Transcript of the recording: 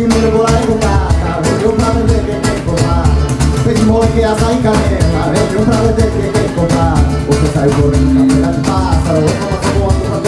si me lo voy a jugar, voy a comprar desde que te comas. Pensimo que hasta y canela, voy a comprar desde que te comas. Porque está el corriente, me la pasa, lo voy a pasar cuando